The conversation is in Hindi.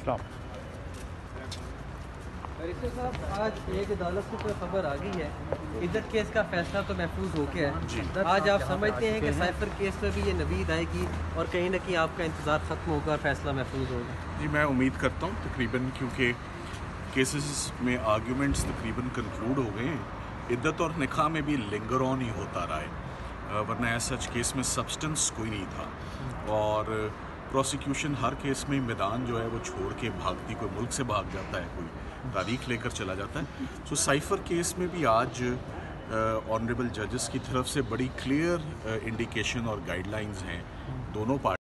स्टॉप आज एक अदालत से कोई खबर आ गई है। इज़्ज़त केस का फैसला तो महफूज हो गया है। आज आप समझते हैं कि साइफर केस में भी ये नवीद आएगी और कहीं ना कहीं आपका इंतज़ार ख़त्म होगा और फैसला महफूज होगा। जी मैं उम्मीद करता हूँ तकरीबन क्योंकि केसेस में आर्ग्यूमेंट्स तकरीबन कंक्लूड हो गए हैं। इद्दत और निकाह में भी लिंगर ऑन ही होता रहा है। वरना एज सच केस में सब्सटेंस कोई नहीं था। और प्रोसिक्यूशन हर केस में मैदान जो है वो छोड़ के भागती, कोई मुल्क से भाग जाता है, कोई तारीख लेकर चला जाता है। सो साइफर केस में भी आज ऑनरेबल जजेस की तरफ़ से बड़ी क्लियर इंडिकेशन और गाइडलाइंस हैं। दोनों पार्टी